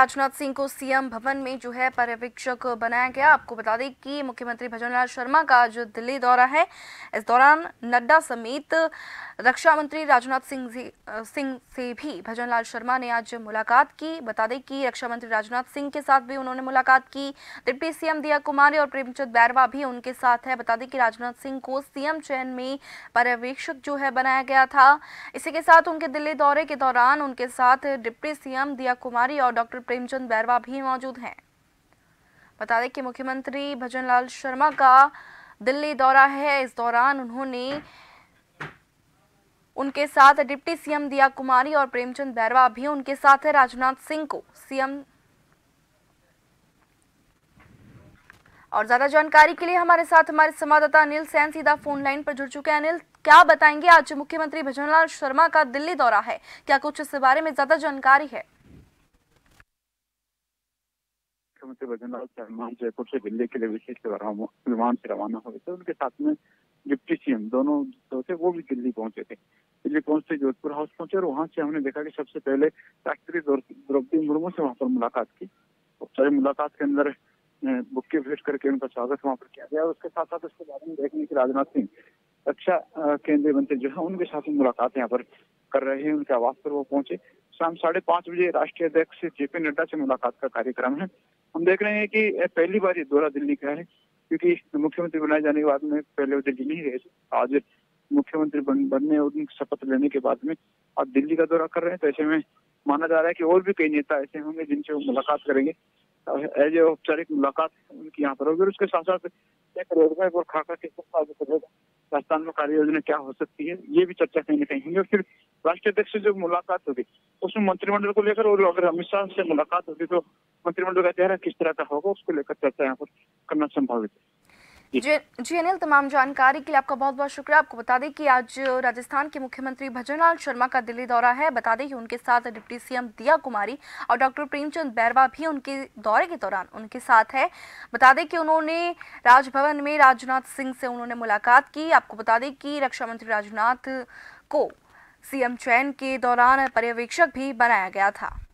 राजनाथ सिंह को सीएम भवन में जो है पर्यवेक्षक बनाया गया। आपको बता दें कि मुख्यमंत्री भजनलाल शर्मा का आज दिल्ली दौरा है। इस दौरान नड्डा समेत रक्षा मंत्री राजनाथ सिंह सिंह से भी भजनलाल शर्मा ने आज मुलाकात की। बता दें कि रक्षा मंत्री राजनाथ सिंह के साथ भी उन्होंने मुलाकात की। डिप्टी सीएम दिया कुमारी और प्रेमचंद बैरवा भी उनके साथ है। बता दें कि राजनाथ सिंह को सीएम चयन में पर्यवेक्षक जो है बनाया गया था। इसी के साथ उनके दिल्ली दौरे के दौरान उनके साथ डिप्टी सीएम दिया कुमारी और डॉक्टर प्रेमचंद बैरवा भी मौजूद हैं। बता दें कि मुख्यमंत्री भजनलाल शर्मा का दिल्ली दौरा है। इस दौरान उन्होंने उनके साथ डिप्टी सीएम दिया कुमारी और प्रेमचंद बैरवा भी उनके साथ है। राजनाथ सिंह को सीएम और ज़्यादा जानकारी के लिए हमारे साथ हमारे संवाददाता अनिल सैन सीधा फ़ोन लाइन पर जुड़ चुके हैं। अनिल, क्या बताएँगे? आज मुख्यमंत्री भजनलाल शर्मा का दिल्ली दौरा है। क्या कुछ इस बारे में ज़्यादा जानकारी है? मुख्यमंत्री भजनलाल शर्मा जयपुर से दिल्ली के लिए विशेष विमान से रवाना हुए थे। उनके साथ में डिप्टी सीएम दोनों जो थे, वो भी दिल्ली पहुँचे थे। दिल्ली पहुँचते जोधपुर हाउस पहुँचे और वहाँ से हमने देखा कि सबसे पहले राष्ट्रपति द्रौपदी मुर्मू से वहाँ पर मुलाकात की। सारी, मुलाकात के अंदर बुक्के भेंट करके उनका स्वागत वहाँ पर किया गया और उसके साथ साथ उसके बारे में देखने की राजनाथ सिंह, रक्षा केंद्रीय मंत्री जो है, उनके साथ मुलाकात यहाँ पर कर रहे हैं उनके आवास पर वो पहुँचे। शाम साढ़े पाँच बजे राष्ट्रीय अध्यक्ष जेपी नड्डा से मुलाकात का कार्यक्रम है। हम देख रहे हैं कि पहली बार ये दौरा दिल्ली का है क्योंकि मुख्यमंत्री बनाए जाने के बाद में पहले वो दिल्ली नहीं रहे आज मुख्यमंत्री बन, बनने और शपथ लेने के बाद में आप दिल्ली का दौरा कर रहे हैं। तो ऐसे में माना जा रहा है कि और भी कई नेता ऐसे होंगे जिनसे वो मुलाकात करेंगे। एज ए औपचारिक मुलाकात उनकी यहाँ पर होगी उसके साथ साथ एक मैप और खाका के राजस्थान में कार्य योजना क्या हो सकती है ये भी चर्चा कहीं ना कहीं होगी। और फिर राष्ट्रीय अध्यक्ष से जो मुलाकात होगी, उसमें मंत्रिमंडल को लेकर और अगर अमित शाह से मुलाकात होगी तो मंत्रिमंडल का चेहरा किस तरह का होगा, उसको लेकर चर्चा यहाँ पर करना संभावित है। जी। अनिल, तमाम जानकारी के लिए आपका बहुत बहुत शुक्रिया। आपको बता दें कि आज राजस्थान के मुख्यमंत्री भजनलाल शर्मा का दिल्ली दौरा है। बता दें कि उनके साथ डिप्टी सीएम दिया कुमारी और डॉक्टर प्रेमचंद बैरवा भी उनके दौरे के दौरान उनके साथ है। बता दें कि उन्होंने राजभवन में राजनाथ सिंह से उन्होंने मुलाकात की। आपको बता दें कि रक्षा मंत्री राजनाथ को सीएम चयन के दौरान पर्यवेक्षक भी बनाया गया था।